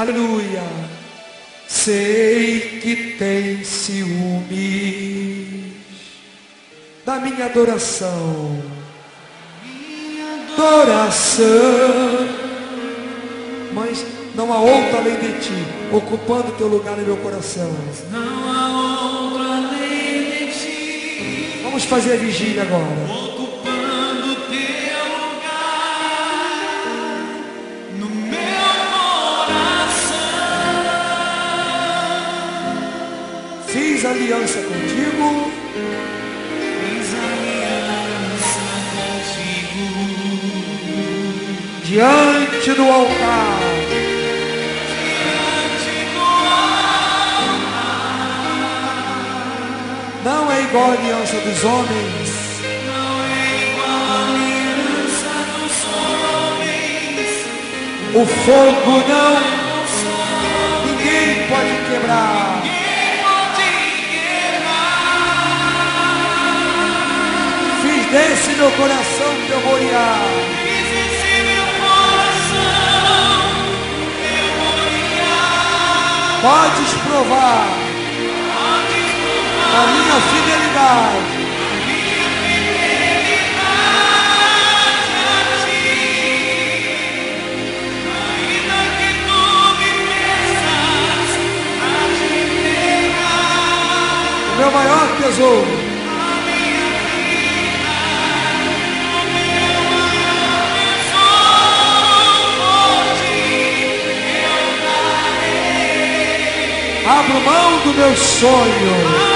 Aleluia. Sei que tem ciúmes da minha adoração. Adoração. Mas não há outra além de ti, ocupando teu lugar no meu coração. Não há outro além de ti, Vamos fazer a vigília agora. Fiz aliança contigo, Fiz aliança contigo diante do altar. diante do Não é igual a aliança dos homens, Não é igual a aliança dos homens. o fogo não, desse meu coração teu. Fiz esse meu coração memoriar. Podes provar Pode a minha fidelidade. Meu maior tesouro. Abro mão do meu sonho.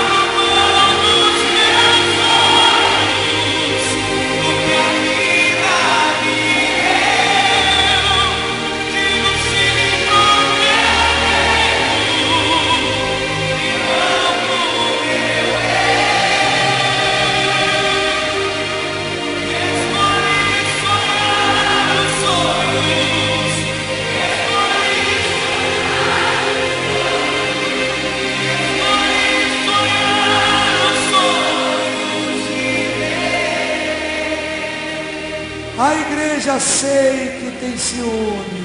Igreja sei que tem ciúme.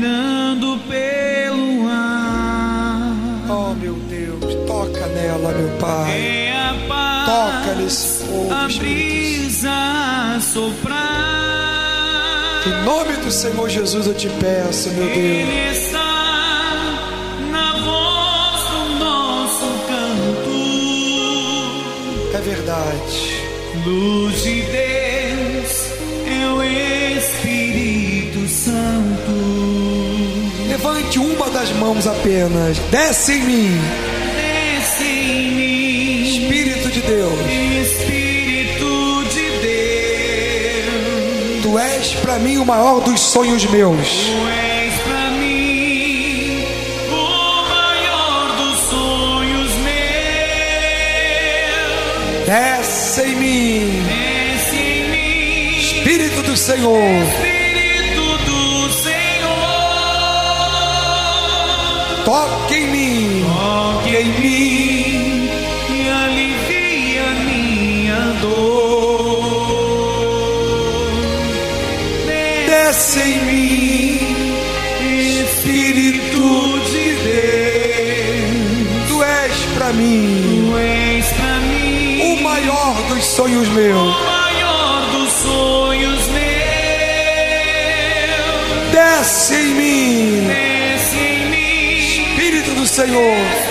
Pairando pelo ar. Oh, meu Deus, toca nela, meu Pai. É a paz, Toca nesse fogo, a brisa soprar. Em nome do Senhor Jesus eu te peço, meu Deus. Ele está na voz do nosso canto. É verdade. Luz mãos apenas. Desce em mim, Desce em mim, Espírito de Deus. Espírito de Deus. Tu és para mim o maior dos sonhos meus. Tu és pra mim o maior dos sonhos meus. Desce em mim, Desce em mim, Espírito do Senhor. Em mim e alivia minha dor. desce em mim, Espírito de Deus, Tu és para mim tu és pra mim o maior dos sonhos o meus. maior dos sonhos meus. Desce em mim, Desce em mim, Espírito do Senhor.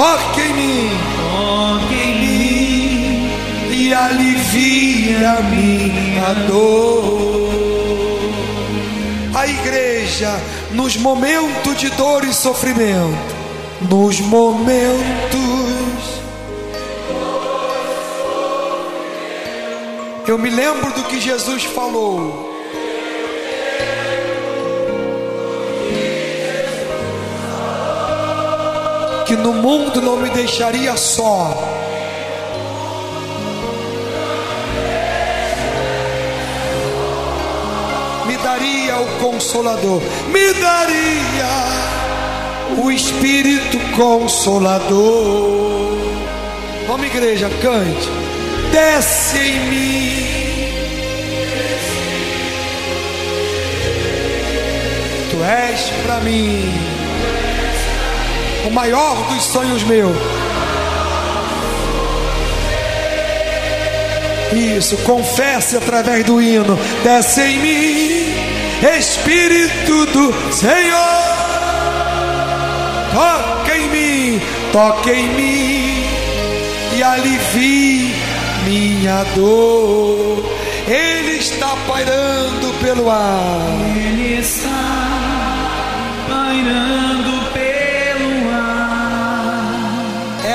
Toque em mim Toque em mim. e alivia a minha dor. A igreja, nos momentos de dor e sofrimento, nos momentos. Eu me lembro do que Jesus falou. Que no mundo não me deixaria só. me daria o consolador, me daria o Espírito Consolador. Vamos, igreja, cante. Desce em mim. Tu és para mim o maior dos sonhos meus. Isso, confesse através do hino. Desce em mim, Espírito do Senhor. Toca em mim, toca em mim e alivie minha dor. Ele está pairando pelo ar. Ele está pairando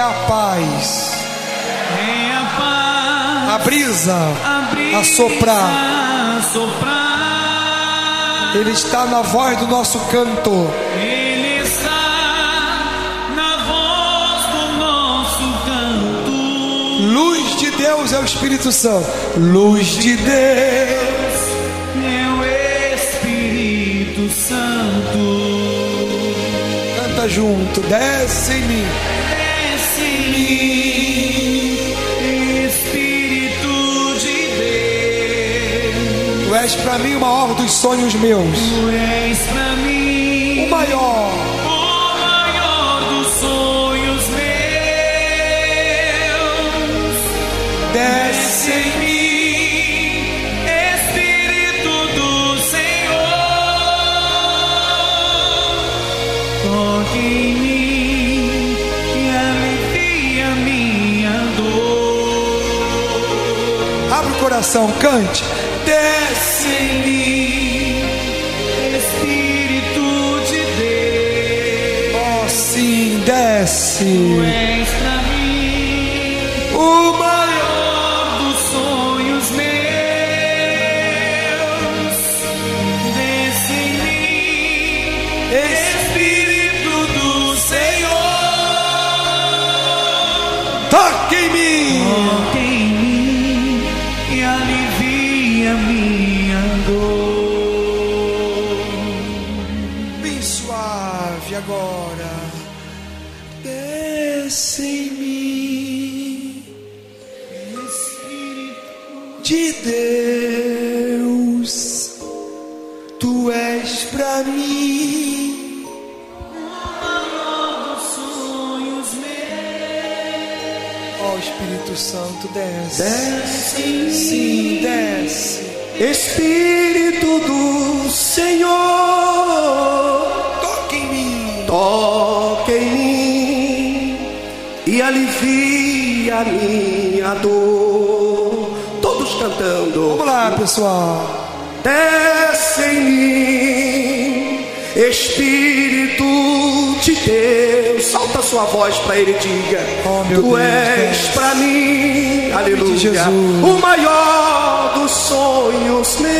a paz, É a paz, a brisa, a brisa a soprar. a soprar. Ele está na voz do nosso cantor. Ele está na voz do nosso canto. Luz de Deus é o Espírito Santo. Luz de Deus. É o Espírito Santo. Canta junto, desce em mim. És para mim o maior dos sonhos meus. Tu és pra mim O maior. o maior dos sonhos meus. Desce em mim, Espírito do Senhor. Toque em mim e alivia minha dor. Abre o coração, cante. Desce. de Deus, tu és pra mim. Dos sonhos meus. Ó oh, Espírito Santo, desce. Desce, sim, desce. Espírito do Senhor, toque em mim. Toque em mim e alivia a minha dor. Lá, pessoal. Desce em mim, Espírito de Deus. Solta sua voz para ele, diga: Oh, Tu Deus, és para mim, aleluia, o maior dos sonhos meus.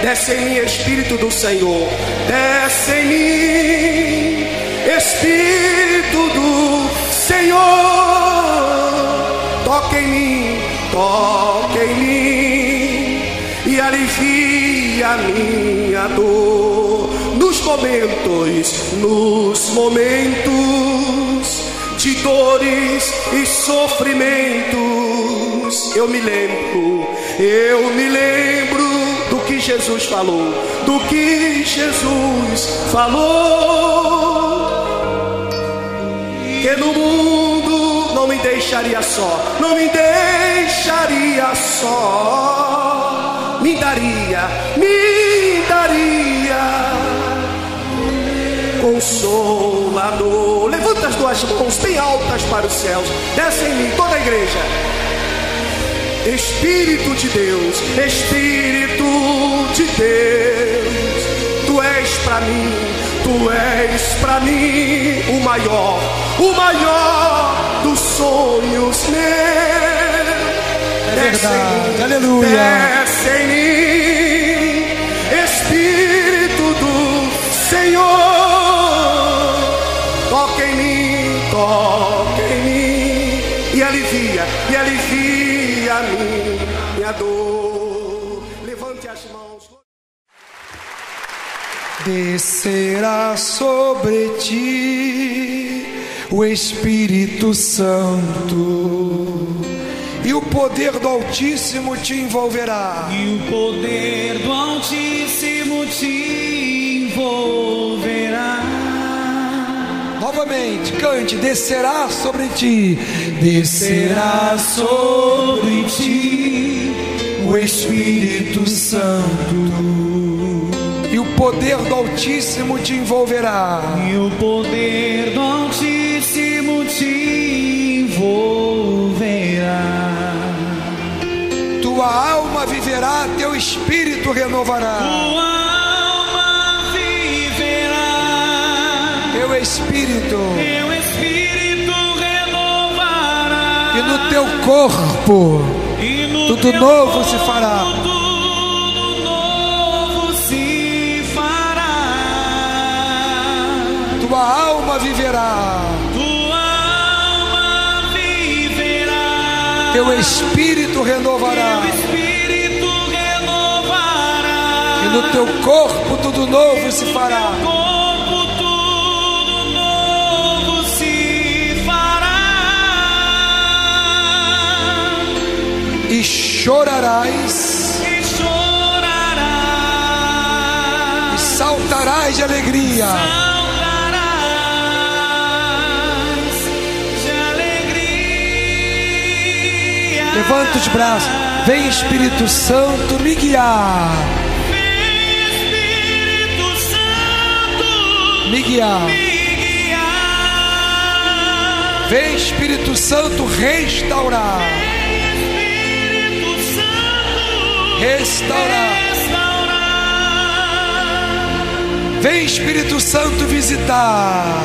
Desce em mim, Espírito do Senhor, desce em mim, Espírito do Senhor. Toca em mim, toca em mim a minha dor nos momentos, nos momentos de dores e sofrimentos. Eu me lembro, eu me lembro do que Jesus falou, do que Jesus falou que no mundo não me deixaria só, não me deixaria só, me daria, me daria consolador. Levanta as duas mãos bem altas para os céus, desce em mim toda a igreja. Espírito de Deus, Espírito de Deus, Tu és para mim, Tu és para mim o maior, o maior dos sonhos meus. Verdade, mim, aleluia. Desce em mim, Espírito do Senhor. Toca em mim, toca em mim e alivia, e alivia a minha dor. Levante as mãos. Descerá sobre ti o Espírito Santo e o poder do Altíssimo te envolverá. E o poder do Altíssimo te envolverá. Novamente, cante: descerá sobre ti, descerá sobre ti o Espírito Santo e o poder do Altíssimo te envolverá. E o poder do Altíssimo te Tua alma viverá, teu espírito renovará. Tua alma viverá. Teu espírito Teu espírito renovará. e no teu corpo E no tudo teu novo se fará. Tudo novo se fará. tua alma viverá. Teu espírito renovará. Teu espírito renovará. E no teu corpo tudo novo se fará. Teu corpo tudo novo se fará. E chorarás E chorarás. e saltarás de alegria. Levanta os braços. Vem Espírito Santo me guiar. Vem, Espírito Santo, Me guiar. Vem Espírito Santo restaurar. Espírito Santo, Restaurar. restaurar. Vem Espírito Santo visitar.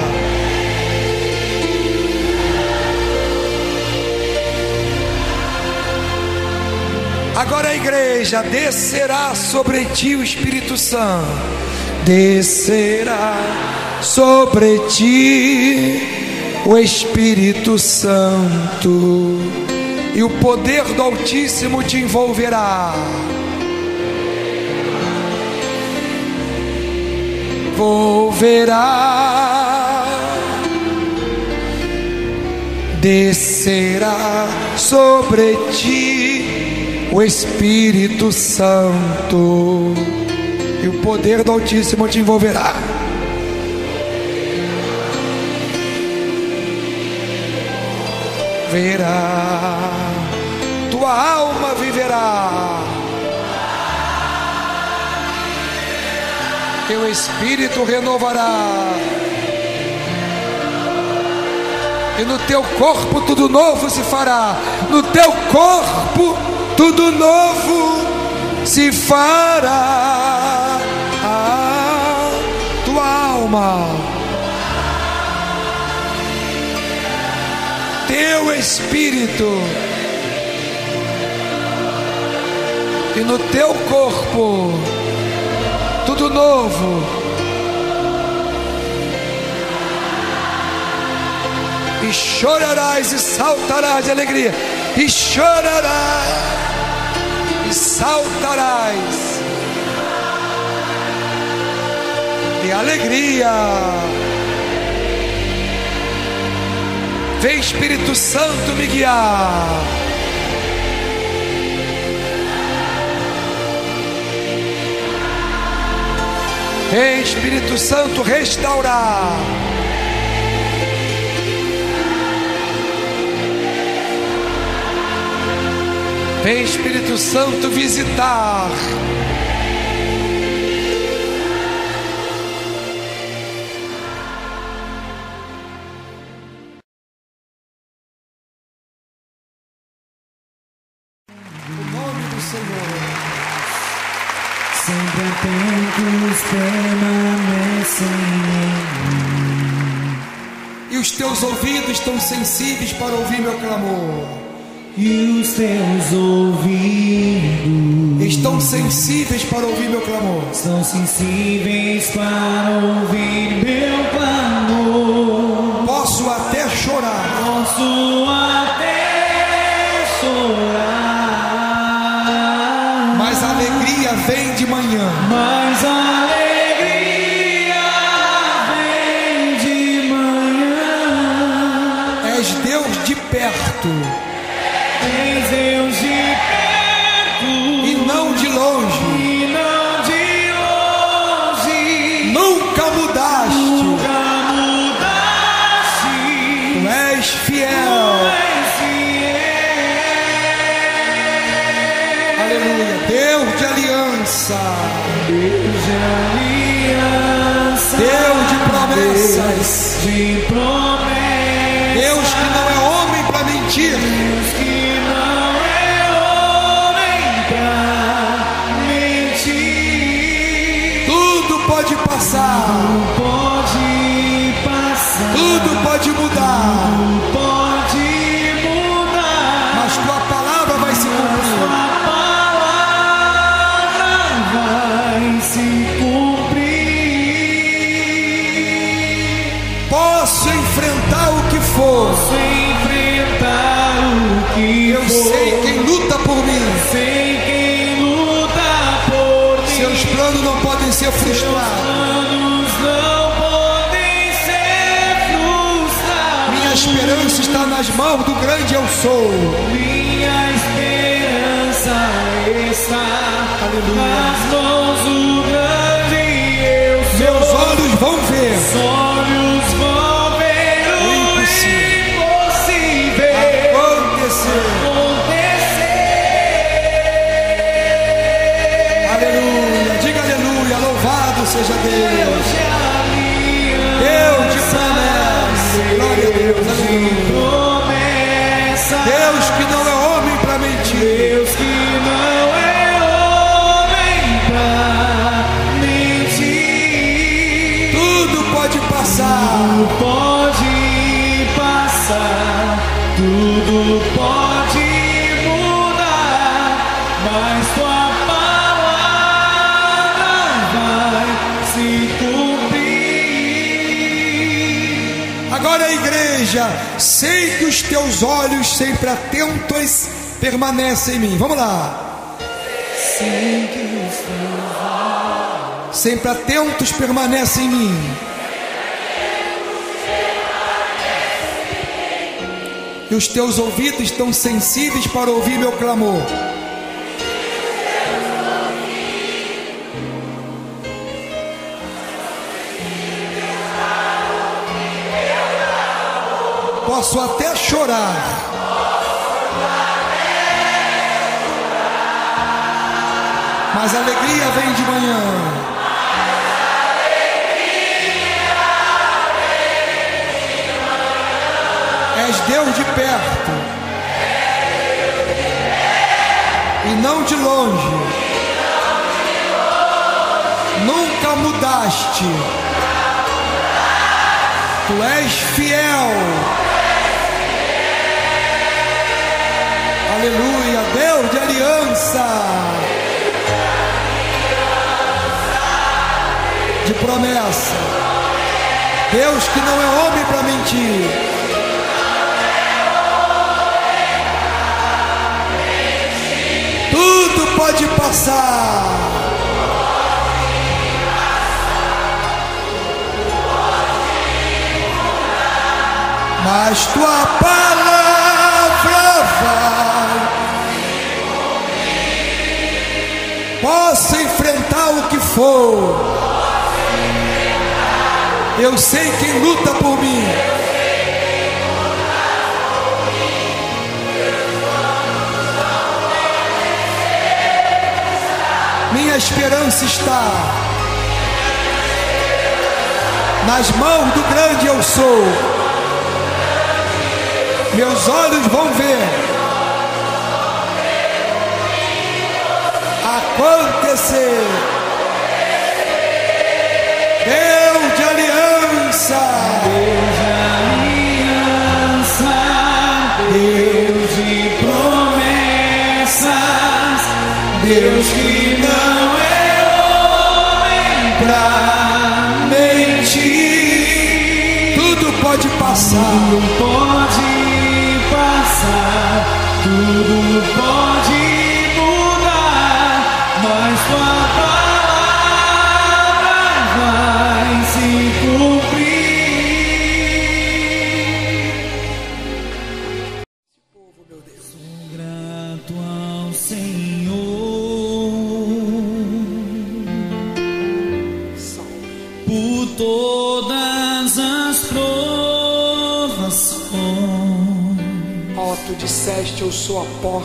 Agora a igreja descerá sobre ti o Espírito Santo. Descerá sobre ti o Espírito Santo. E o poder do Altíssimo te envolverá. envolverá, descerá sobre ti o Espírito Santo E o poder do Altíssimo te envolverá. Verá, tua alma viverá. Teu espírito renovará. E no teu corpo tudo novo se fará. No teu corpo tudo novo se fará. Ah, tua alma, teu espírito, e no teu corpo tudo novo. E chorarás e saltarás de alegria, e chorarás saltarás de alegria. Vem Espírito Santo me guiar. Vem Espírito Santo restaurar. Vem Espírito Santo visitar. O nome do Senhor. Sempre atentos permanecem E os teus ouvidos estão sensíveis para ouvir meu clamor. E os teus ouvidos Estão sensíveis para ouvir meu clamor. são sensíveis para ouvir meu clamor. Posso até chorar, Posso até aliança. Deus de aliança. Deus de promessas. Deus de promessas. Deus que não é homem para mentir. Deus que não é homem pra mentir. Tudo pode passar. Pode passar. Tudo pode mudar. Frustrados. Minha esperança está nas mãos do grande eu sou. Minha esperança está Aleluia. nas mãos do grande eu sou. Meus olhos vão ver seja Deus. Deus de promessa. Glória a Deus. Aleluia. Deus que não é homem para mentir. Deus que não é homem pra mentir. Tudo pode passar. Pode passar, tudo pode igreja, sei que os teus olhos sempre atentos permanecem em mim. Vamos lá. Sei que os Sempre atentos permanecem em mim. E os teus ouvidos estão sensíveis para ouvir meu clamor. Posso até chorar. Mas a alegria vem de manhã. És Deus de perto. E não de longe. Nunca mudaste. Tu és fiel. Aleluia, Deus de aliança. De promessa. Deus que não é homem para mentir. Tudo pode passar. Mas tua palavra Posso enfrentar o que for. Eu sei quem luta por mim. Minha esperança está nas mãos do grande eu sou. Meus olhos vão ver acontecer. Deus de aliança, Deus de aliança, Deus de promessas, Deus que não é homem pra mentir. tudo pode passar. Tudo pode passar, tudo pode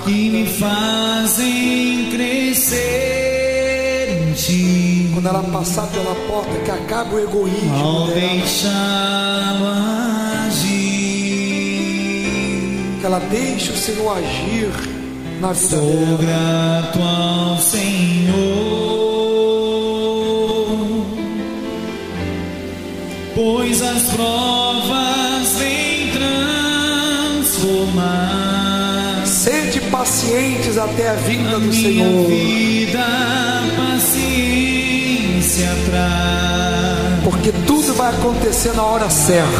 que me fazem crescer em ti. Quando ela passar pela porta, que acaba o egoísmo Ao deixá-lo agir, Que ela deixe o Senhor agir na vida sou dela. grato ao Senhor, pois as provas pacientes até a vinda A do Senhor. vida, paciência traz. Porque tudo vai acontecer na hora certa.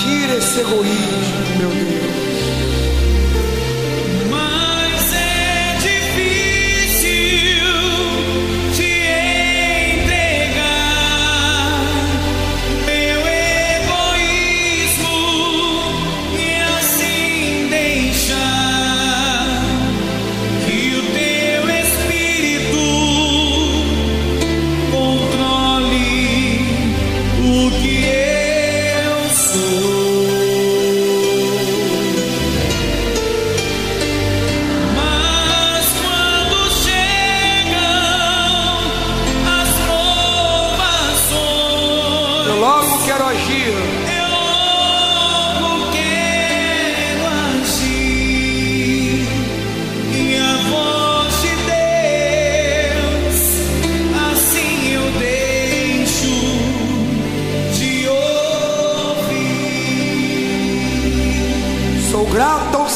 Tira esse egoísmo,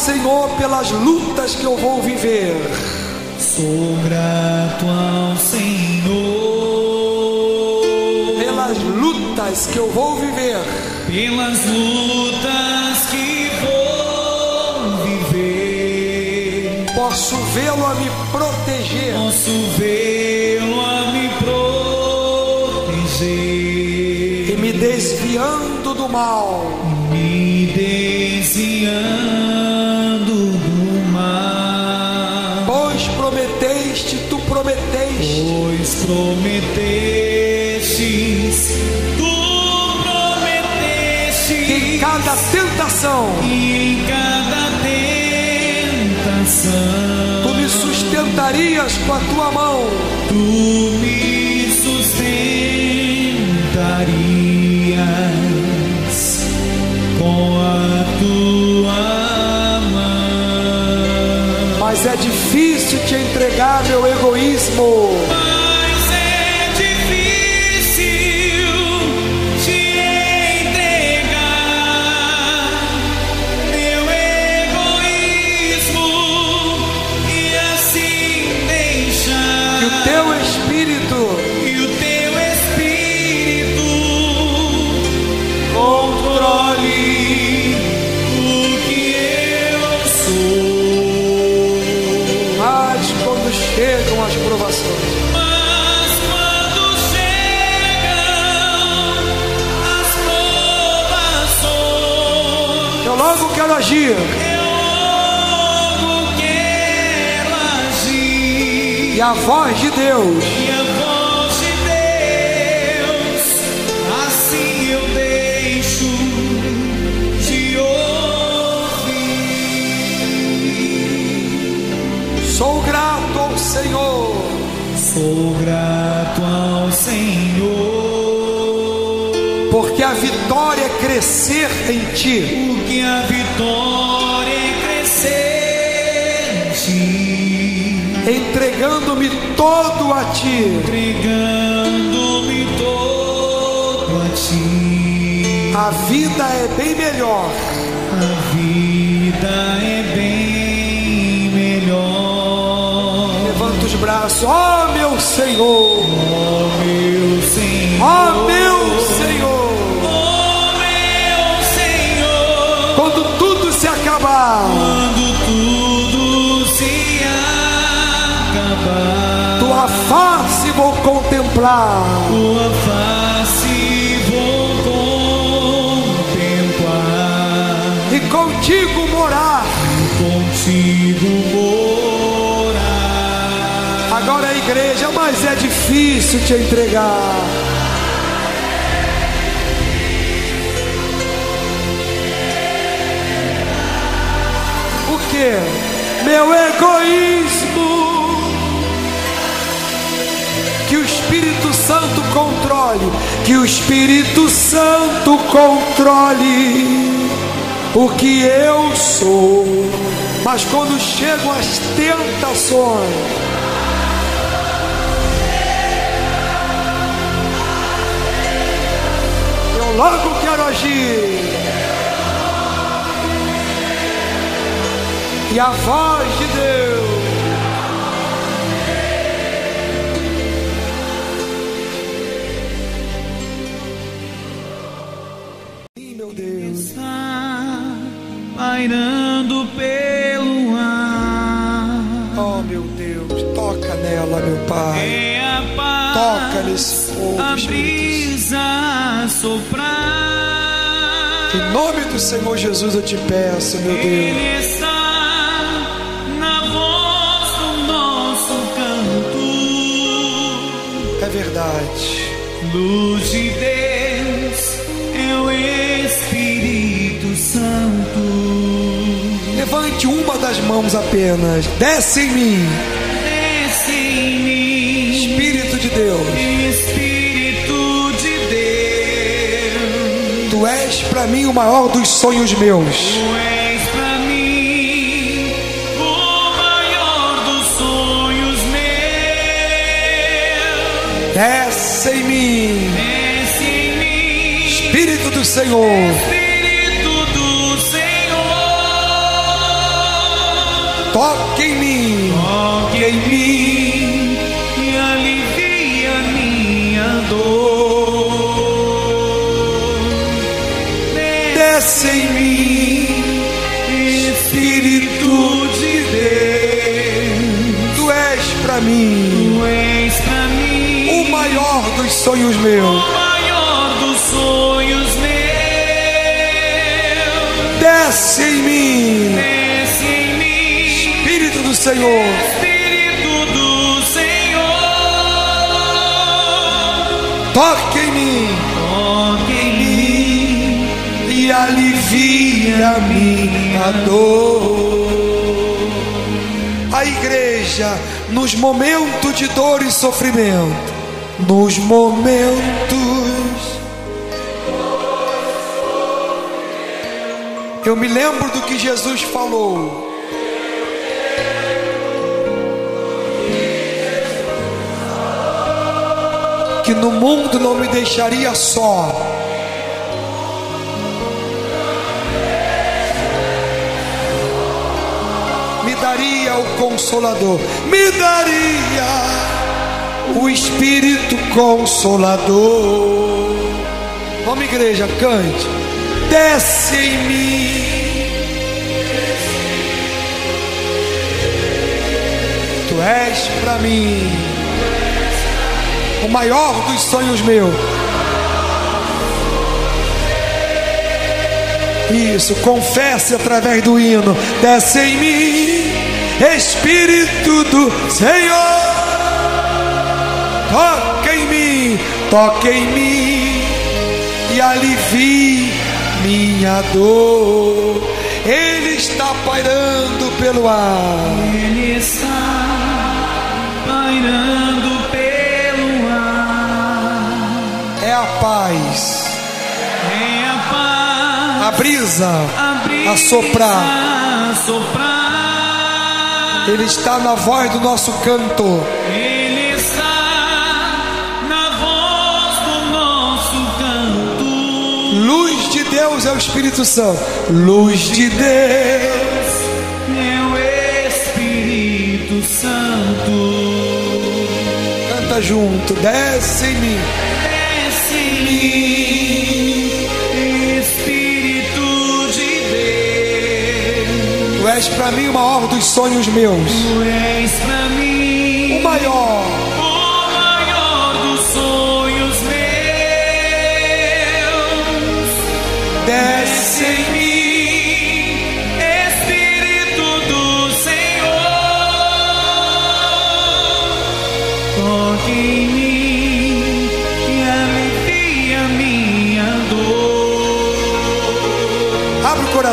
Senhor pelas lutas que eu vou viver. Sou grato ao Senhor Pelas lutas que eu vou viver. pelas lutas que vou viver. Posso vê-lo a me proteger. Posso vê-lo a me proteger, E me desviando do mal. Prometeste. Pois prometestes, tu cada tentação, e em cada tentação tu me sustentarias com a tua mão. tu me sustentarias com a tua mão. Mas é difícil te entregar meu egoísmo. Quero agir. E a voz de Deus E a voz de Deus, assim eu deixo de ouvir. Sou grato ao Senhor, Sou grato ao Senhor, crescer em ti. porque a vitória é crescer em ti, entregando-me todo a ti. entregando-me todo a ti. A vida é bem melhor A vida é bem melhor. Levanta os braços, ó Oh meu Senhor, ó meu Senhor. Acabar, quando tudo se acabar, tua face vou contemplar. tua face vou contemplar, E contigo morar. contigo morar. Agora é igreja, mas é difícil te entregar. Meu egoísmo. Que o Espírito Santo controle. Que o Espírito Santo controle o que eu sou. Mas quando chegam as tentações, eu logo quero agir. E a voz de Deus. Meu Deus. pairando pelo ar. Oh, meu Deus. Toca nela, meu Pai. É a paz, Toca nesse povo, a brisa a soprar. Em nome do Senhor Jesus eu te peço, meu Deus. Verdade. Luz de Deus é o Espírito Santo. Levante uma das mãos apenas. Desce em mim, Desce em mim, Espírito de Deus. Espírito de Deus. Tu és para mim o maior dos sonhos meus. Desce em mim, Desce em mim, Espírito do Senhor. Espírito do Senhor. Toque em mim, Toque em mim e alivia minha dor. desce em mim, Espírito de Deus, Tu és para mim maior dos sonhos o meus. maior dos sonhos meus. Desce em mim, Desce em mim, Espírito do Senhor. Espírito do Senhor. Toque em mim Toque em mim e e alivia minha dor. A igreja, nos momentos de dor e sofrimento, nos momentos. Eu me lembro do que Jesus falou. Que no mundo não me deixaria só. Me daria o consolador, me daria o Espírito Consolador. Vamos, igreja, cante. Desce em mim. Tu és para mim o maior dos sonhos meus. Isso, confesse através do hino. Desce em mim, Espírito do Senhor. Toca em mim, toca em mim e alivie minha dor. Ele está pairando pelo ar. Ele está pairando pelo ar. É a paz, É a paz. a brisa, a brisa a soprar. a soprar. Ele está na voz do nosso cantor. Ele Deus é o Espírito Santo. Luz de Deus. O Espírito Santo. Canta junto, desce em mim. Desce em mim, Espírito de Deus. Tu és para mim o maior dos sonhos meus. Tu és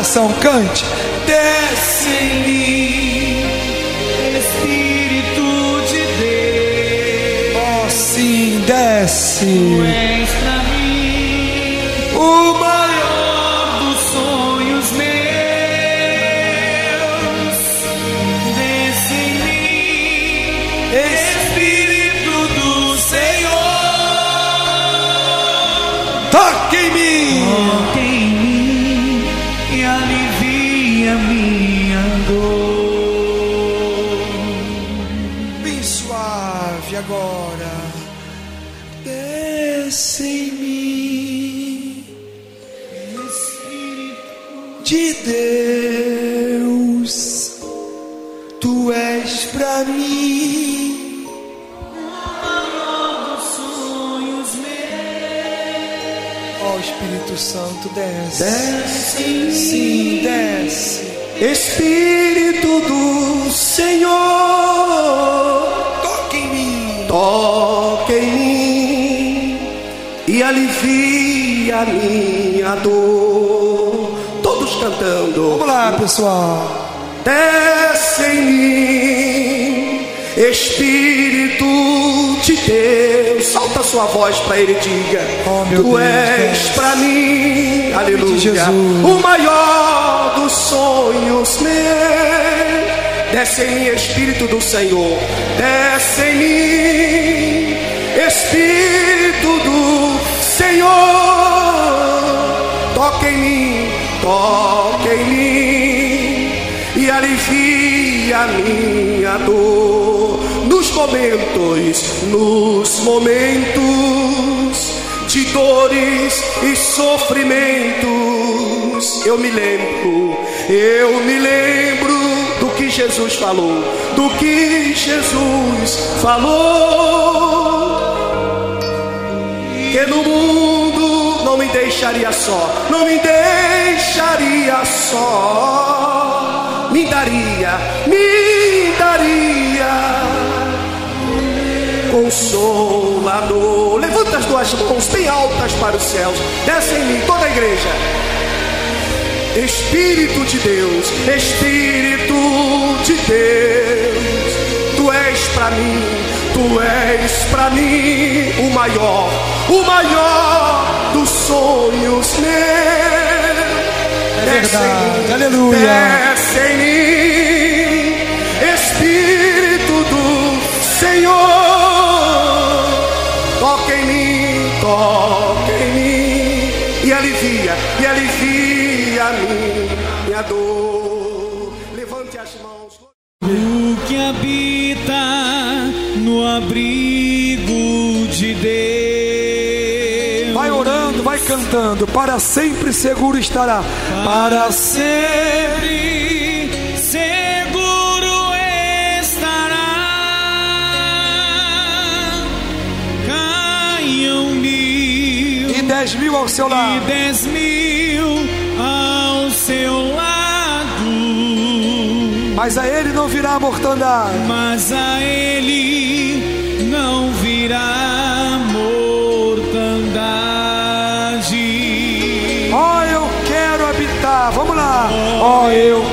coração, cante. Desce em mim, Espírito de Deus. Oh, sim, desce. Desce. Desce, Sim, desce. Espírito do Senhor, Toque em mim. toque em mim e alivia a minha dor. Todos cantando. Vamos lá, pessoal. Desce em mim, Espírito de Deus. Solta sua voz para ele e diga: Oh, Tu Deus, és para mim, aleluia, o maior dos sonhos meus. Desce em mim, Espírito do Senhor. Desce em mim, Espírito do Senhor. Toca em mim, toca em mim e alivia a minha dor momentos, nos momentos de dores e sofrimentos. Eu me lembro, eu me lembro do que Jesus falou, do que Jesus falou. Que no mundo não me deixaria só, não me deixaria só, me daria, me daria consolador. Levanta as duas mãos bem altas para os céus, desce em mim toda a igreja. Espírito de Deus, Espírito de Deus, tu és para mim, tu és para mim o maior, o maior dos sonhos meus. É verdade, aleluia. Desce em mim, e alivia a minha dor. Levante as mãos. O que habita no abrigo de Deus. Vai orando, vai cantando, para sempre seguro estará. Para sempre. sempre seguro estará. Caiam mil E dez mil ao seu e lado. dez mil Mas a ele não virá mortandade. mas a ele não virá mortandade. Ó, eu quero habitar. Vamos lá. Ó, eu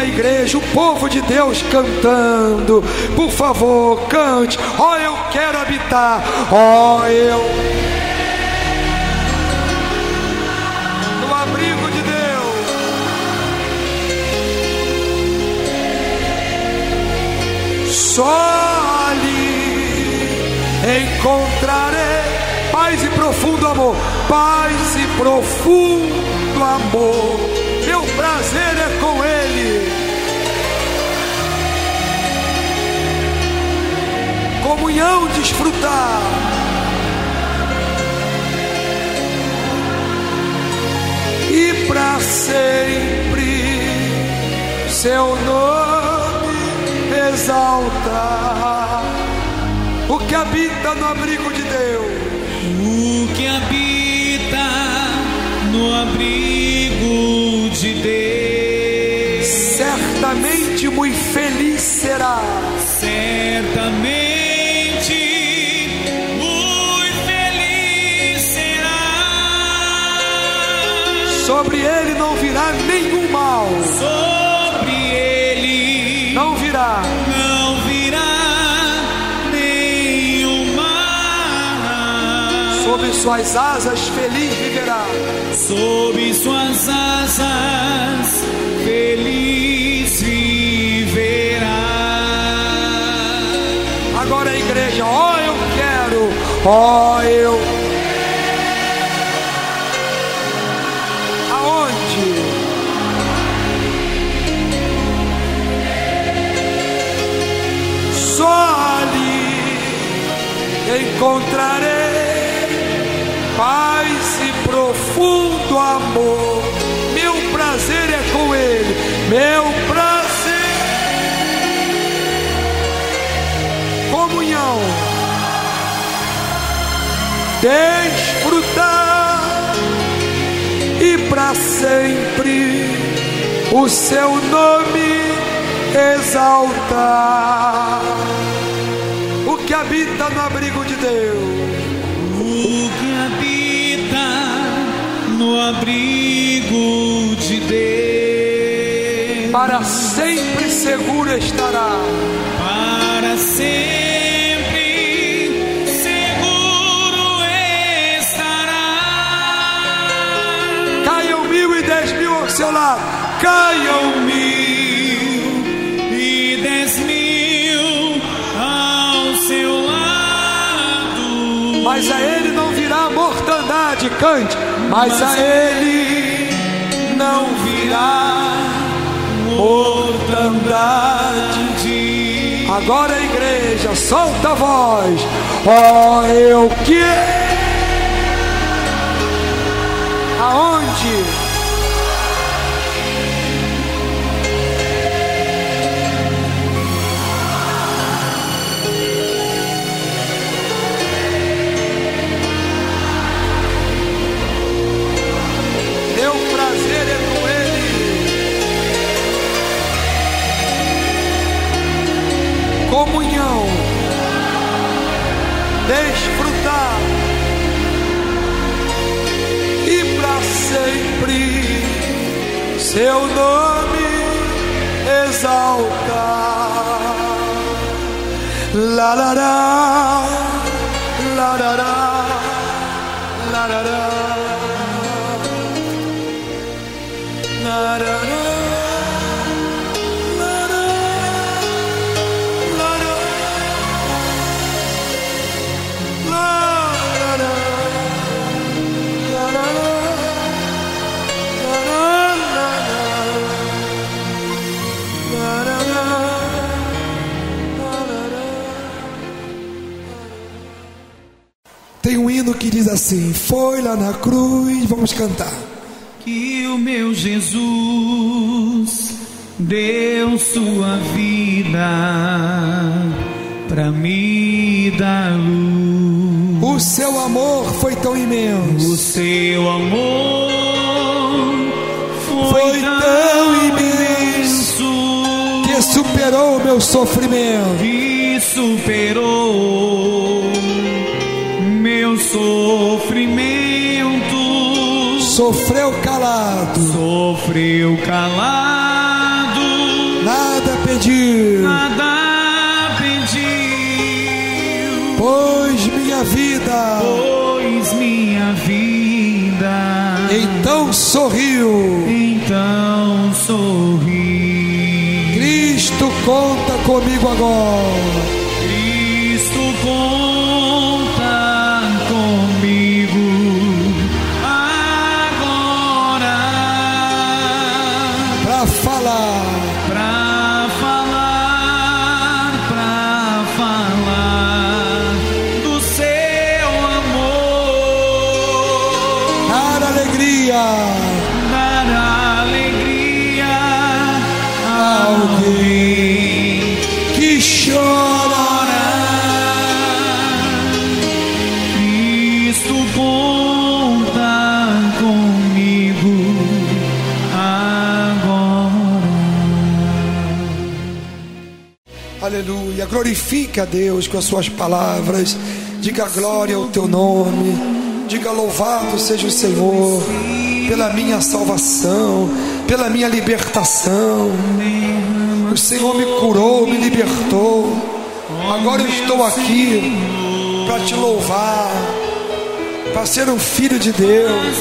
a igreja, o povo de Deus cantando. Por favor, cante. Ó, eu quero habitar. Ó, eu. No abrigo de Deus. Só ali encontrarei paz e profundo amor. Paz e profundo amor. Meu prazer é Comunhão desfrutar. E para sempre seu nome exaltar. O que habita no abrigo de Deus. O que habita no abrigo de Deus certamente muito feliz será. Mal, Sobre ele não virá. não virá nenhum mal. Sob suas asas feliz viverá. Sob suas asas, feliz viverá. Agora a igreja, ó eu quero, ó eu. Aonde? Encontrarei paz e profundo amor. Meu prazer é com Ele, meu prazer, comunhão, desfrutar e para sempre o Seu nome exaltar. O que habita de Deus. O que habita no abrigo de Deus, para sempre seguro estará. para sempre seguro estará. Caiam mil e dez mil ao seu lado, caiam cante. Mas a ele não virá mortandade. orfandade. Agora a igreja, solta a voz. Ó, eu quero. Aonde? Seu nome exaltar. La la la, assim: Foi lá na cruz, vamos cantar. que o meu Jesus deu sua vida para me dar luz. O seu amor foi tão O imenso, seu amor foi, Foi tão imenso que superou o meu sofrimento. que superou sofrimento. Sofreu calado, Sofreu calado, nada pediu, nada pediu, pois minha vida pois minha vida então sorriu. então sorri. Cristo conta comigo agora. Aleluia. Glorifique a Deus com as suas palavras. Diga glória ao teu nome. Diga louvado seja o Senhor pela minha salvação, pela minha libertação. O Senhor me curou, me libertou. Agora eu estou aqui para te louvar, para ser um filho de Deus.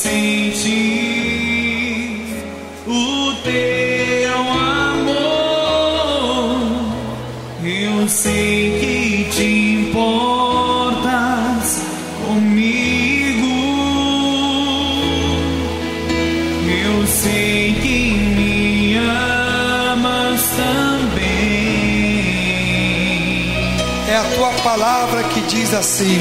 Sentir o teu amor. Eu sei que te importas comigo. Eu sei que me amas também. É a tua palavra que diz assim: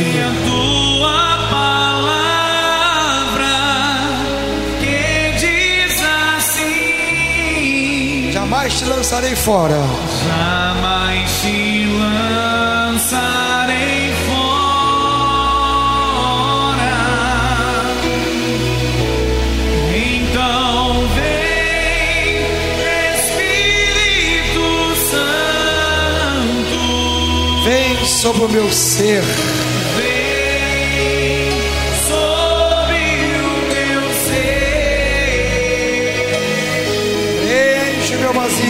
lançarei fora. Jamais te lançarei fora. Então vem, Espírito Santo, Vem sobre o meu ser.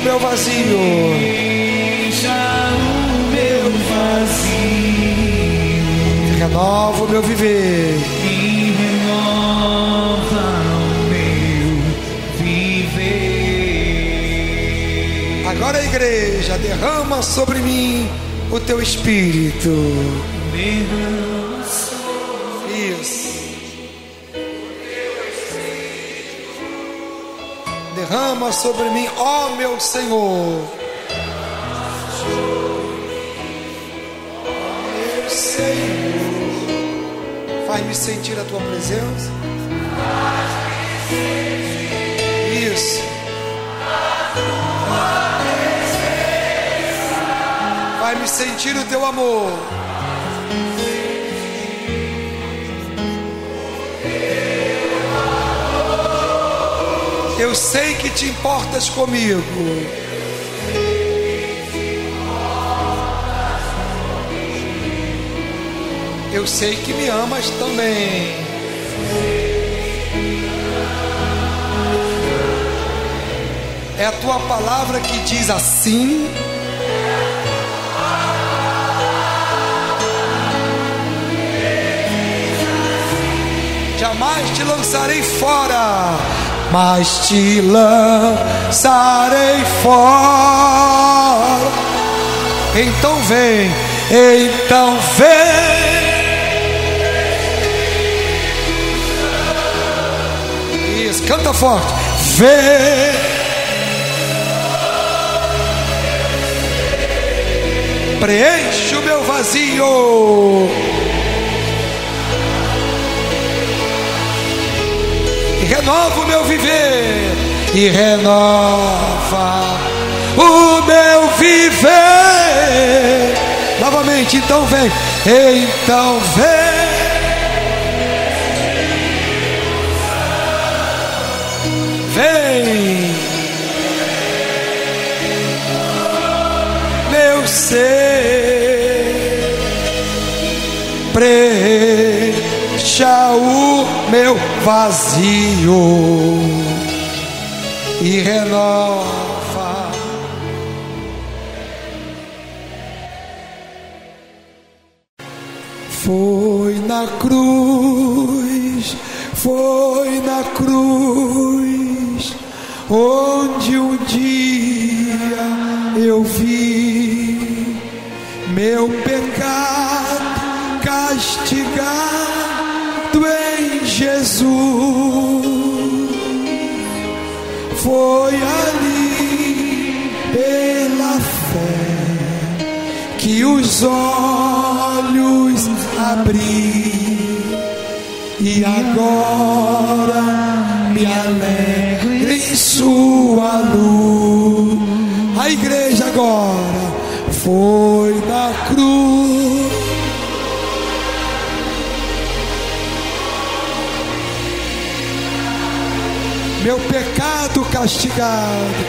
o meu vazio. Deixa o meu vazio Renova o meu viver. e renova o meu viver. Agora, igreja, derrama sobre mim o teu espírito. Derrama Isso. Derrama sobre mim, ó meu Senhor. Meu Senhor. Faz-me sentir a tua presença. Isso. Vai-me sentir o teu amor. Eu sei que te importas comigo. Eu sei que me amas também. É a tua palavra que diz assim. Jamais te lançarei fora, mas te lançarei fora. Então vem, então vem. Isso, canta forte. Vem. Preenche o meu vazio. Renova o meu viver e renova o meu viver. Novamente, então vem, então vem, vem, meu ser, preencha o meu vazio e renova. Foi na cruz, foi na cruz, onde um dia eu vi meu pecado castigado em Jesus. Foi ali pela fé que os olhos abri e agora me alegro em sua luz. A igreja agora foi castigado.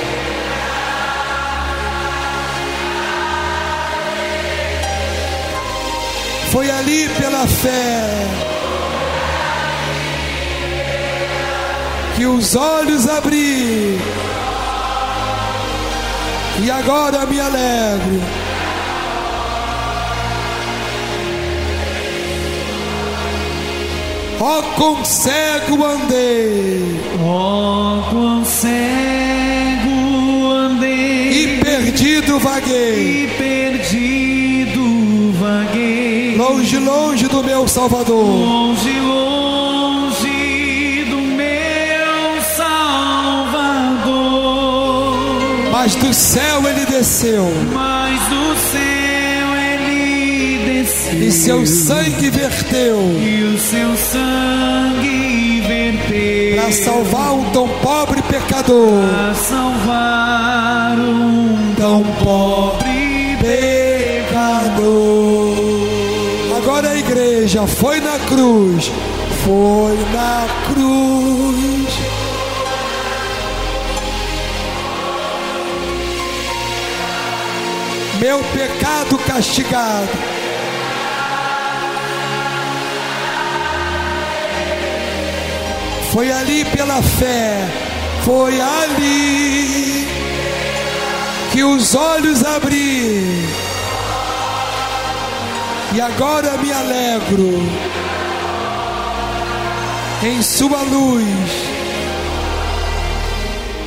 Foi ali pela fé que os olhos abri e agora me alegro. Ó, oh, com cego andei. Ó, quão cego andei e perdido vaguei, e perdido vaguei, longe, longe do meu Salvador. longe, longe do meu Salvador. Mas do céu ele desceu Mas e seu sangue verteu e o seu sangue verteu para salvar um tão pobre pecador. para salvar um Tão pobre pecador. Agora a igreja foi na cruz, foi na cruz. Meu pecado castigado. Foi ali pela fé, foi ali que os olhos abri. E agora me alegro em Sua luz.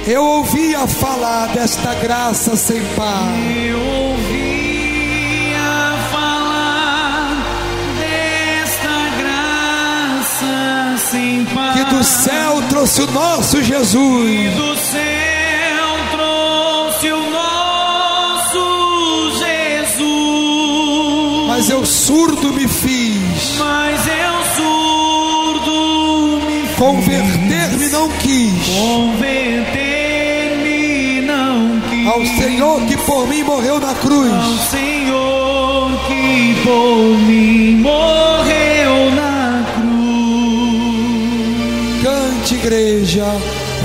Eu ouvia falar desta graça sem par. Eu ouvia falar desta graça sem par. Do céu trouxe o nosso Jesus. E do céu trouxe o nosso Jesus. Mas eu surdo me fiz, Mas eu surdo me converter-me não quis. Converter-me não quis Ao Senhor que por mim morreu na cruz. ao Senhor que por mim morreu igreja,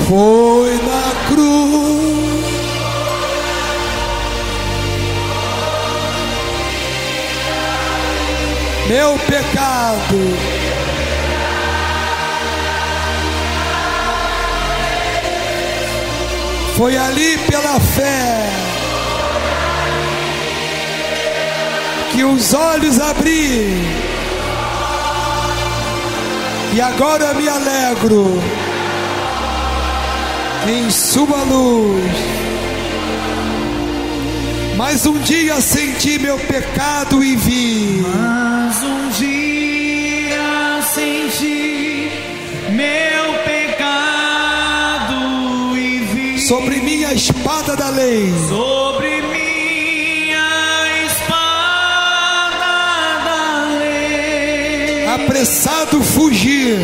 foi na cruz. Meu pecado. Foi ali pela fé que os olhos abri. E agora me alegro em Sua luz. Mas um dia senti meu pecado e vi Mas um dia senti meu pecado e vi sobre mim a espada da lei. sobre minha espada da lei. Apressado fugir,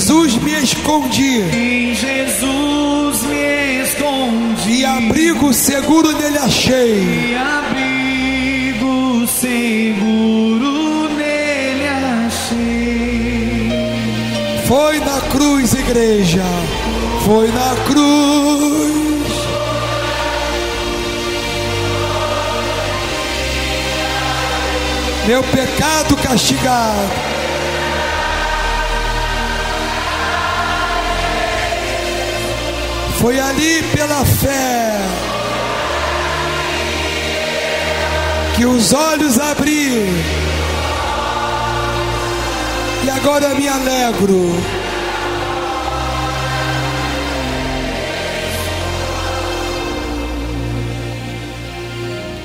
Jesus me escondi. Em Jesus me escondi. E abrigo seguro nele achei. E abrigo seguro nele achei. Foi na cruz, igreja. Foi na cruz. Meu pecado castigado. Foi ali pela fé que os olhos abri. E agora me alegro.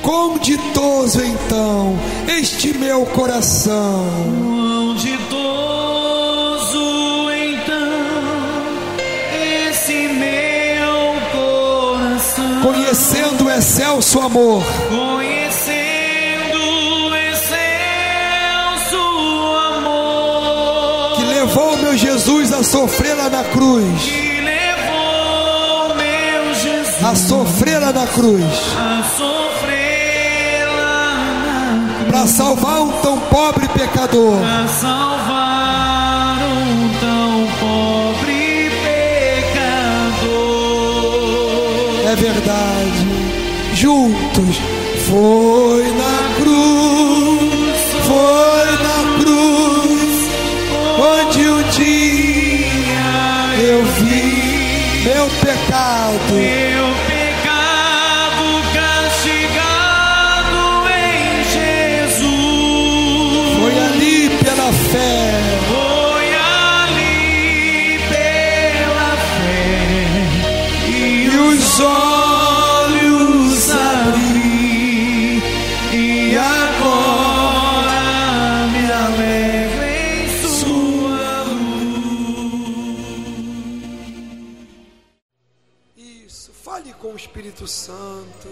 Quão ditoso então este meu coração, conhecendo o excelso amor, Conhecendo o excelso amor. Que levou meu Jesus a sofrer lá na cruz, que levou meu Jesus a sofrer lá na cruz, a sofrer lá na para salvar um tão pobre pecador. para salvar juntos foi na cruz, foi na cruz, onde um dia eu vi meu pecado. Espírito Santo.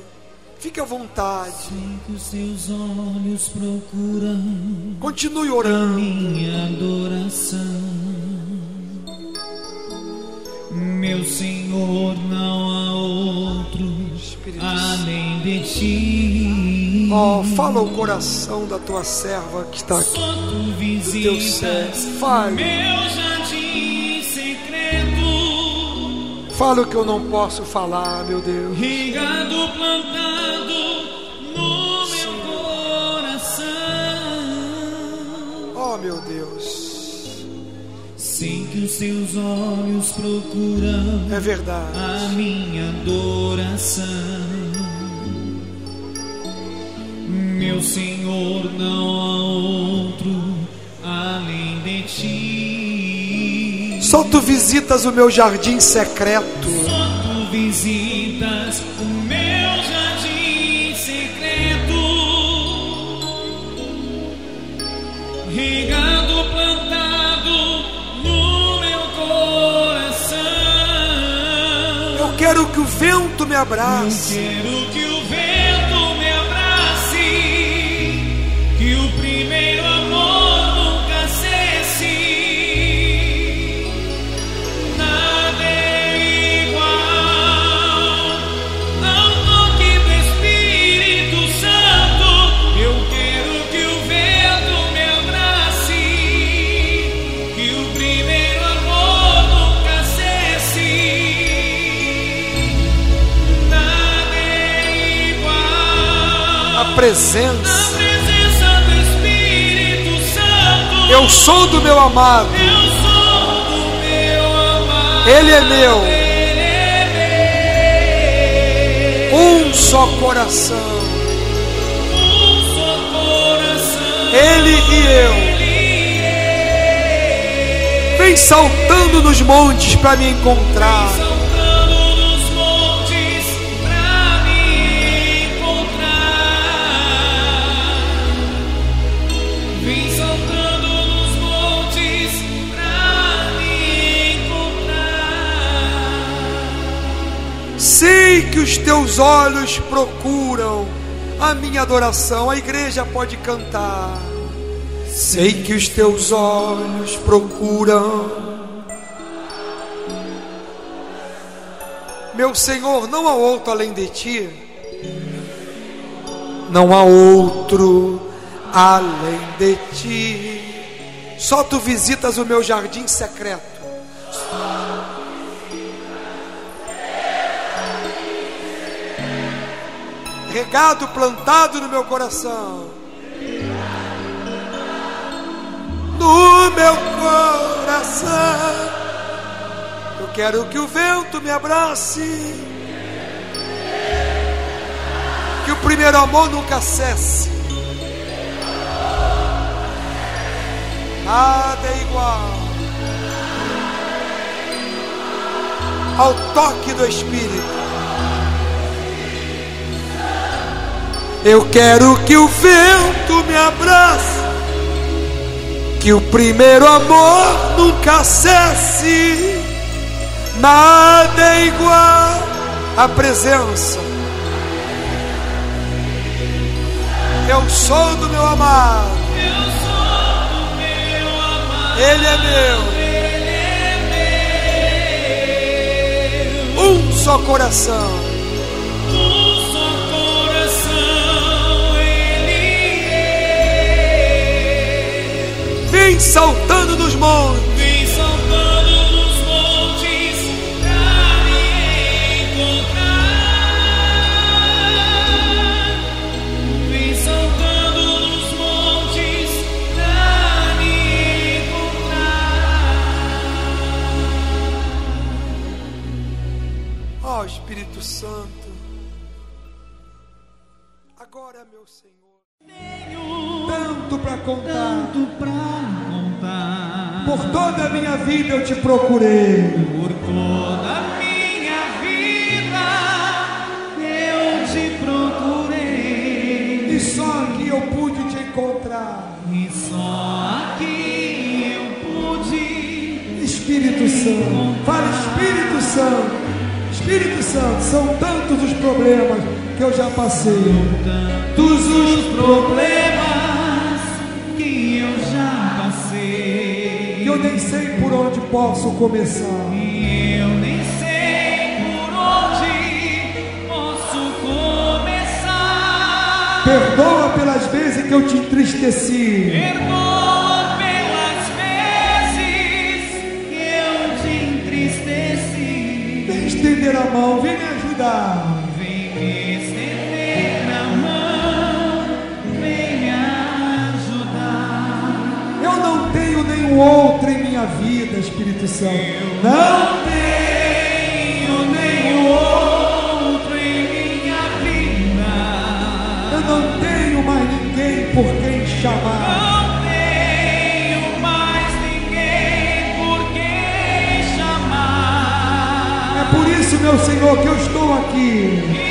Fique à vontade. que os teus olhos procuram Continue orando. minha adoração. Meu Senhor, não há outro Espírito além de ti. Ó, fala o coração da tua serva que está aqui. Só tu teu visitas servo. Fale. meu Fala o que eu não posso falar, meu Deus. Regado plantado no meu coração. Ó, Oh, meu Deus. Sei que os seus olhos procuram É verdade. a minha adoração. Meu Senhor, não Só tu visitas o meu jardim secreto. Só tu visitas o meu jardim secreto, regado, plantado no meu coração. Eu quero que o vento me Eu abrace. quero que o vento presença. a presença do Espírito Santo. Eu sou do meu amado. Ele é meu. Ele é meu. Um só coração. Um só coração. Ele e eu. Vem saltando nos montes para me encontrar. Sei que os teus olhos procuram a minha adoração. A igreja pode cantar. Sei que os teus olhos procuram. Meu Senhor, não há outro além de ti. Não há outro além de ti. Só tu visitas o meu jardim secreto. Regado, plantado no meu coração. No meu coração, eu quero que o vento me abrace, que o primeiro amor nunca cesse. Nada é igual ao toque do Espírito. Eu quero que o vento me abrace, que o primeiro amor nunca cesse. Nada é igual à presença. Eu sou do meu amado, meu ele é Ele é meu. Um só coração. Vem saltando nos montes. Vem saltando nos montes pra me encontrar. Vem saltando nos montes pra me encontrar. Ó Espírito Santo. Agora, meu Senhor. Tanto para contar. Tanto pra. Por toda a minha vida eu te procurei. Por toda a minha vida eu te procurei E só aqui eu pude te encontrar. e só aqui eu pude Espírito Santo. Fala, Espírito Santo. Espírito Santo, são tantos os problemas que eu já passei. tantos os problemas nem sei por onde posso começar. eu nem sei por onde posso começar. Perdoa pelas vezes que eu te entristeci. Perdoa pelas vezes que eu te entristeci. Vem estender a mão, vem me ajudar. Vem me estender a mão, vem me ajudar. Eu não tenho outro vida, Espírito Santo. Não tenho nenhum outro em minha vida. Eu não tenho mais ninguém por quem chamar. Não tenho mais ninguém por quem chamar. É por isso, meu Senhor, que eu estou aqui.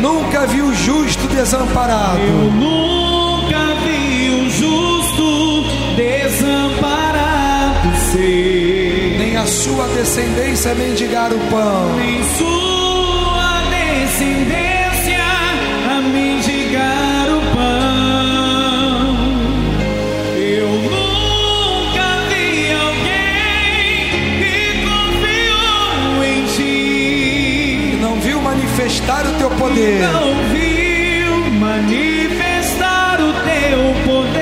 Nunca vi o justo desamparado. Eu nunca vi o justo desamparado ser, Nem a sua descendência mendigar o pão. nem sua descendência manifestar o teu poder. não viu manifestar o teu poder.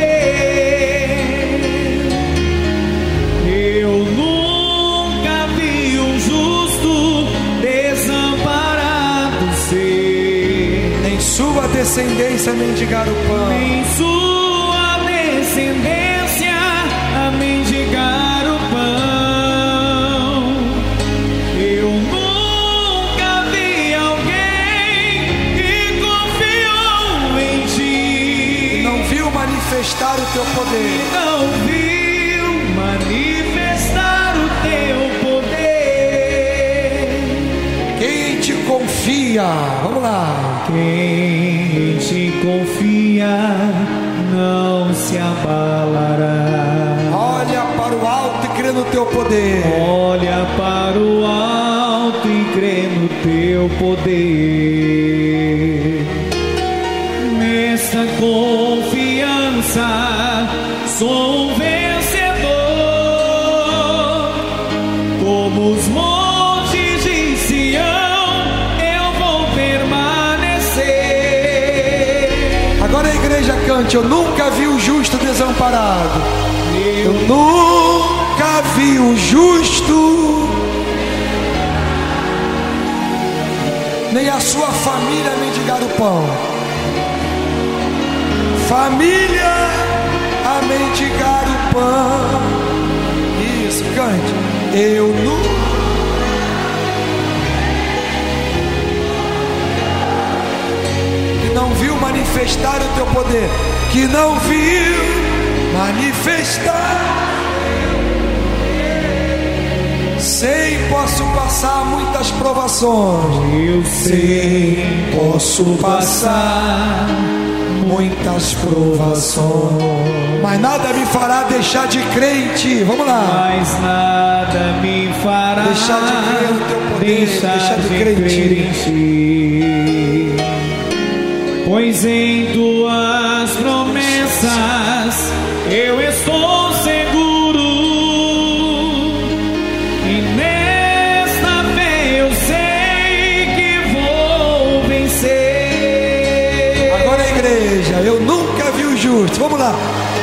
Eu nunca vi um justo desamparado ser, Nem sua descendência mendigar o pão. O teu poder. não viu manifestar o teu poder. Quem te confia? Vamos lá. Quem em ti confia não se abalará. Olha para o alto e crê no teu poder. Olha para o alto e crê no teu poder. Nessa confiança sou um vencedor. Como os montes de Sião, eu vou permanecer. Agora a igreja cante. Eu nunca vi o justo desamparado. Eu nunca vi o justo. Nem a sua família mendigar o pão. Família a mendigar o pão. Isso, cante. Eu nunca. que não viu manifestar o teu poder, que não viu manifestar. Sei, posso passar muitas provações, Eu sei, posso passar muitas provações, mas nada me fará deixar de ti. Vamos lá. mas nada me fará Deixar de crer no teu poder, deixar, deixar de de crer em ti. Pois em tuas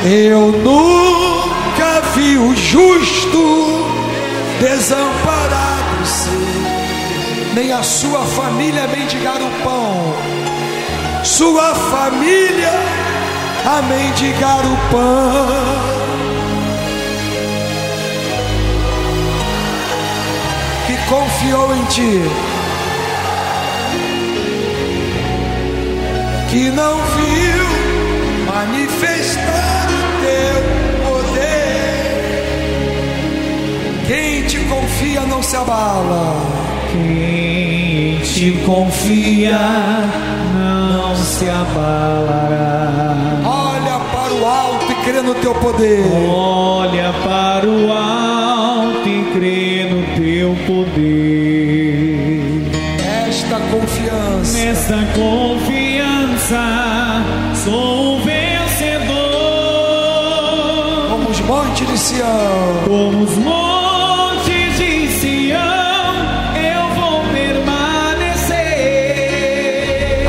Eu nunca vi o justo desamparado ser, nem a sua família mendigar o pão. Sua família a mendigar o pão. Que confiou em ti. que não viu manifestar o teu poder. Quem te confia não se abala. Quem te confia não se abalará. Olha para o alto e crê no teu poder. Olha para o alto e crê no teu poder. Esta confiança Nesta confiança sou Como os montes de Sião, eu vou permanecer.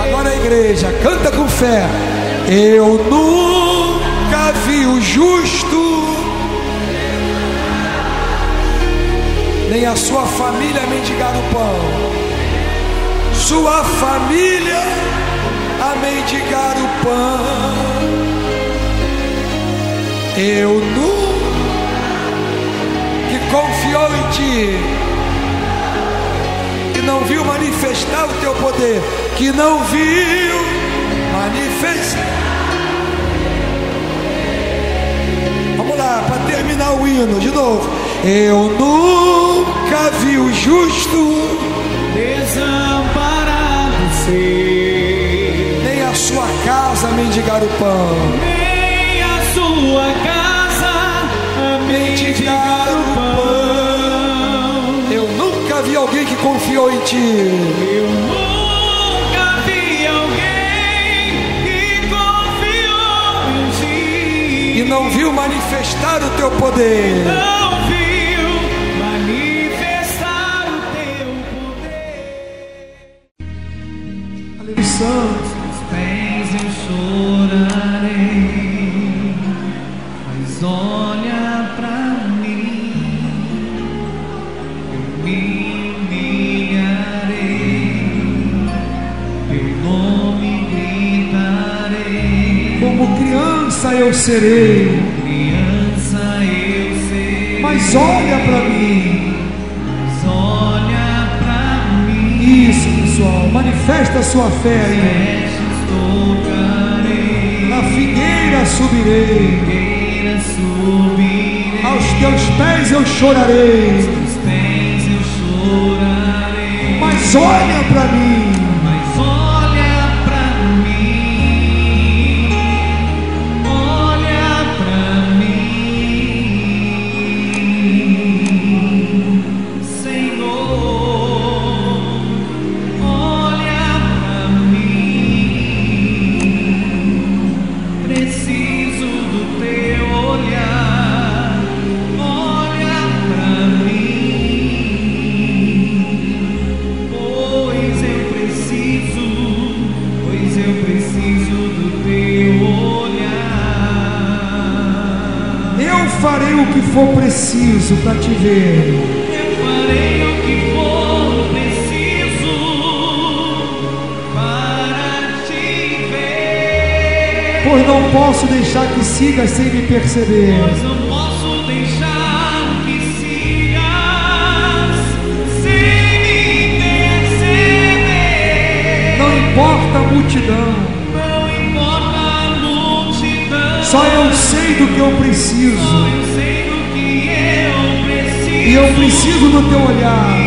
Agora a igreja canta com fé. Eu nunca vi o justo, nem a sua família mendigar o pão, sua família a mendigar o pão. Eu nunca confiou em ti, que não viu manifestar o teu poder, que não viu manifestar. Vamos lá, para terminar o hino de novo. Eu nunca vi o justo desamparado ser, nem a sua casa mendigar o pão. Confiou em ti. Eu nunca vi alguém que confiou em ti e não viu manifestar o teu poder. não serei, criança eu sei, mas olha para mim. mas olha pra mim, Isso, pessoal. Manifesta a sua fé aí. Na figueira subirei. Figueira subirei, Aos teus pés eu chorarei. os pés eu chorarei. Mas olha para mim. Farei o que for preciso para te ver. Eu farei o que for preciso para te ver. Pois não posso deixar que sigas sem me perceber. Pois não posso deixar que sigas sem me perceber. Não importa a multidão. Sei do que eu Só preciso. eu sei do que eu preciso. E eu preciso do teu olhar.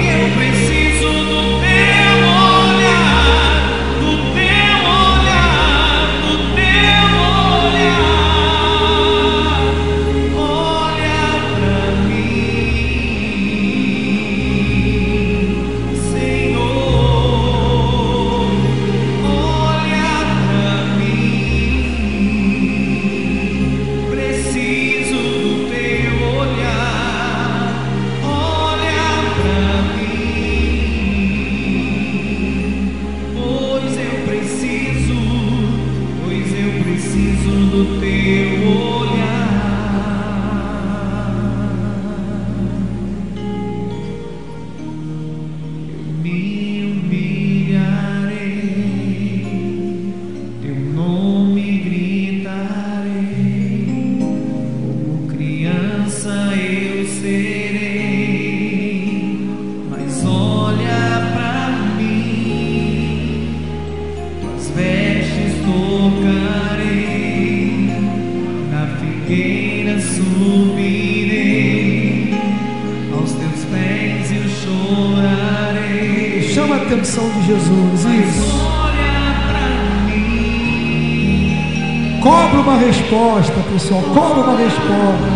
Cobra uma resposta.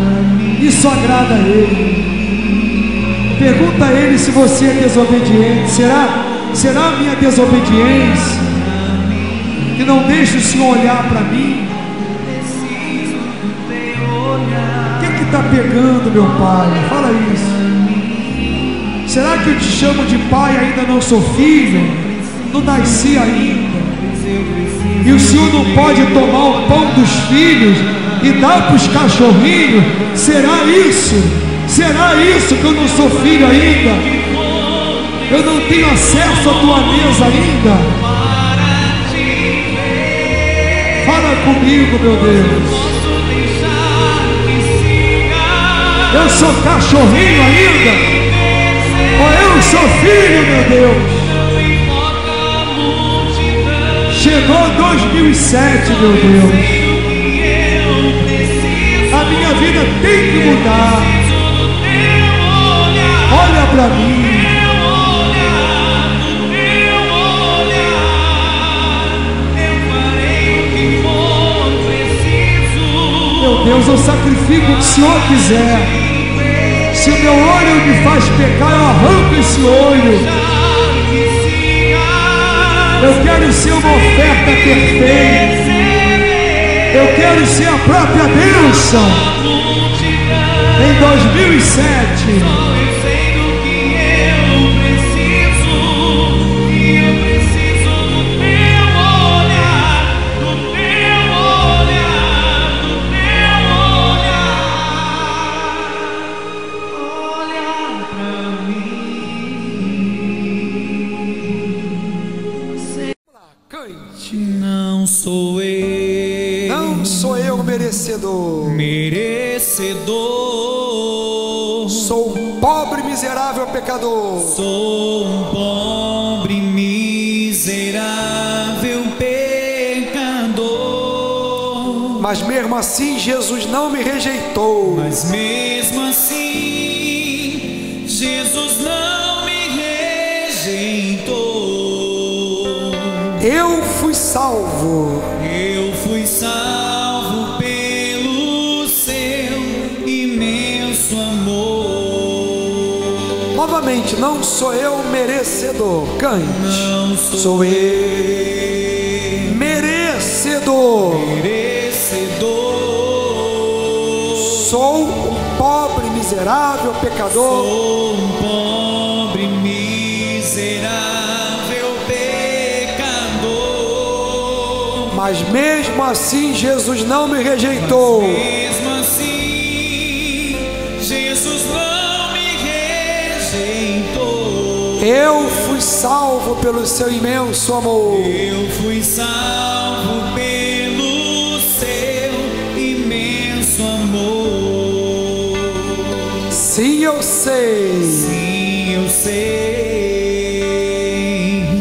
Isso agrada a Ele. Pergunta a Ele se você é desobediente. Será, será a minha desobediência que não deixa o Senhor olhar para mim? O que está pegando, meu Pai? Fala isso. Será que eu te chamo de pai ainda não sou filho? Não nasci ainda. E o Senhor não pode tomar o pão dos filhos e dar para os cachorrinhos? Será isso? Será isso que eu não sou filho ainda? Eu não tenho acesso à tua mesa ainda. Fala comigo, meu Deus. Eu sou cachorrinho ainda? Ou eu sou filho, meu Deus? Chegou 2007, meu Deus. Vida tem que mudar. Olha para mim. Meu Deus, eu sacrifico o que o Senhor quiser. Se o meu olho me faz pecar, eu arranco esse olho. Eu quero ser uma oferta perfeita. Eu quero ser a própria bênção. Em 2007. Pecador. Sou um pobre, miserável pecador. Mas mesmo assim, Jesus não me rejeitou. Mas mesmo assim, Jesus não me rejeitou. Eu fui salvo. Não sou eu merecedor. Cante. Sou, Sou eu merecedor. merecedor. Sou um pobre, miserável pecador. Sou um pobre, miserável pecador. Mas mesmo assim, Jesus não me rejeitou. Eu fui salvo pelo seu imenso amor. Eu fui salvo pelo seu imenso amor. Sim, eu sei. Sim, eu sei.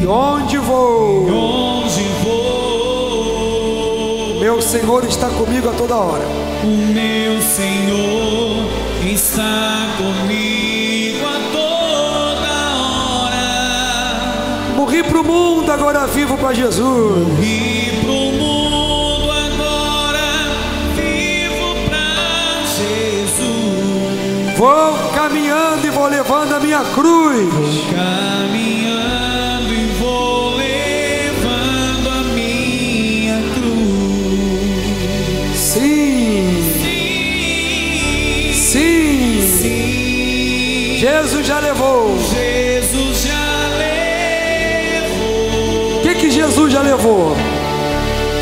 E onde vou? Onde vou? Meu Senhor está comigo a toda hora. O meu Senhor está comigo Morri pro mundo, agora vivo para Jesus. E pro mundo agora vivo pra Jesus. Vou caminhando e vou levando a minha cruz. Caminhando e vou levando a minha cruz. Sim, Sim, sim. sim. Jesus já levou. Jesus já levou?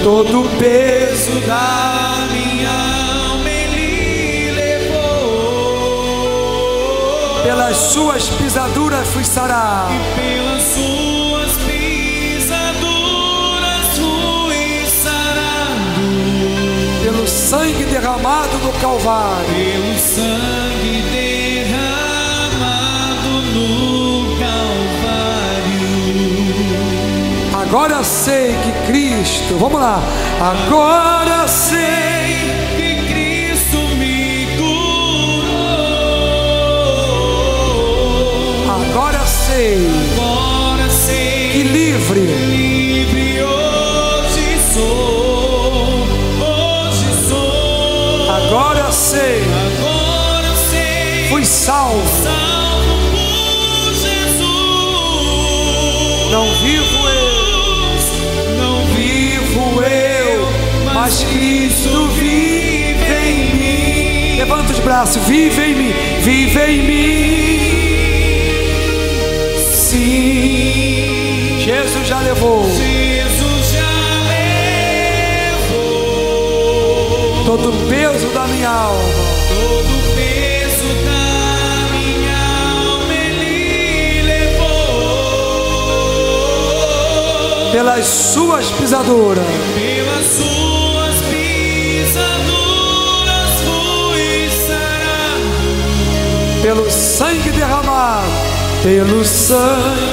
Todo o peso. da minha alma, Ele levou. Pelas suas pisaduras fui sarado. Pelas suas pisaduras fui sarado. Pelo sangue derramado no Calvário. Pelo sangue Agora sei que Cristo, vamos lá. Agora sei Que Cristo me curou. Agora sei Agora sei que livre livre hoje sou. Hoje sou. Agora sei Agora sei. fui salvo. Salvo por Jesus. Não vivo eu, mas Cristo vive em mim. Levanta os braços, vive em mim, vive em mim. Sim, Jesus já levou. Jesus já todo o peso da minha alma. Todo o peso da minha alma Ele levou. Pelas suas pisaduras, Pelas suas pelo sangue derramado, pelo sangue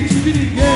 de político, de